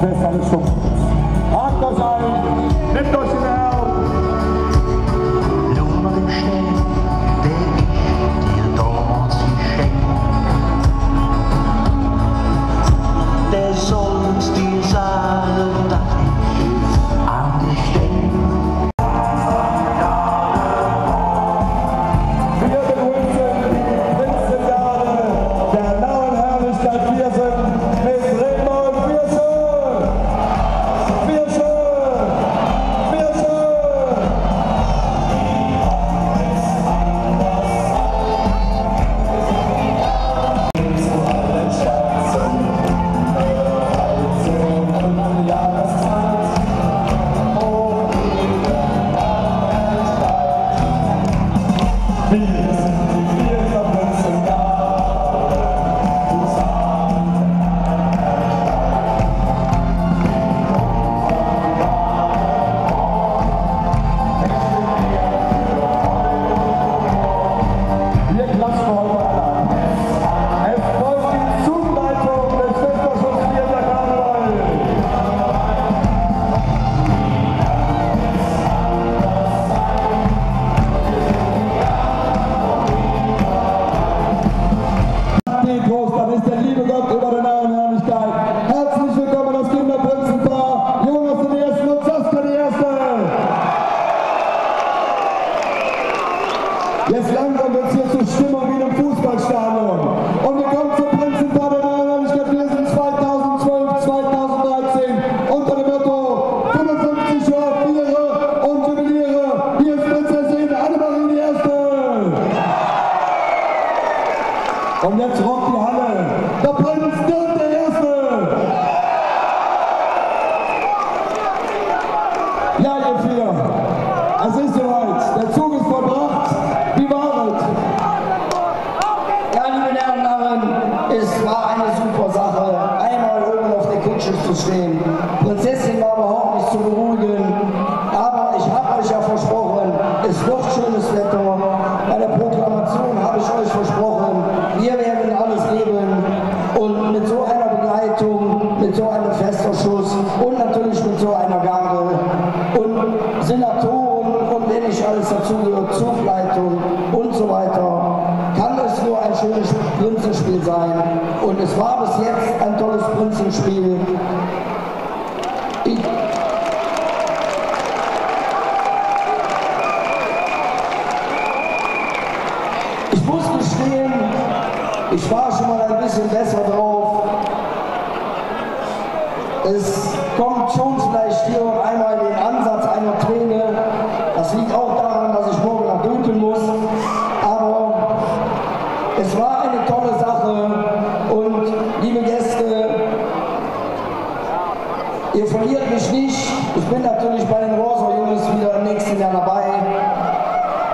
Big Fest alles schon langsam wird es hier zur Stimmung wie in einem Fußballstadion. Und wir kommen zum Prinzenpaar der nahen Herrlichkeit. Wir sind 2012, 2013 unter dem Motto 55 Jahre und Juweliere. Hier ist Prinzessin Annemarie die Erste. Und jetzt rockt eine super Sache, einmal oben auf der Kutsche zu stehen. Prinzessin war überhaupt nicht zu beruhigen, aber ich habe euch ja versprochen, es wird schönes Wetter. Bei der Proklamation habe ich euch versprochen, wir werden alles geben und mit so einer Begleitung, mit so einem Festausschuss und natürlich mit so einer Garde und Senatoren und wenn nicht alles dazugehört, Zugleitung und so weiter, kann es nur ein schönes Prinzenspiel sein. Und es war bis jetzt ein tolles Prinzenspiel. Ich, ich muss gestehen, ich war schon mal ein bisschen besser drauf. Es kommt schon vielleicht hier und einmal den Ansatz einer Träne. Das liegt auch daran, dass ich morgen nach Dunkeln muss. Aber es war eine tolle Sache und liebe Gäste, ihr verliert mich nicht. Ich bin natürlich bei den Rosa Jungs wieder im nächsten Jahr dabei.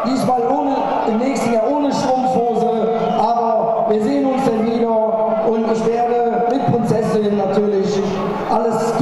Diesmal ohne, im nächsten Jahr ohne Strumpfhose, aber wir sehen uns dann wieder und ich werde mit Prinzessin natürlich alles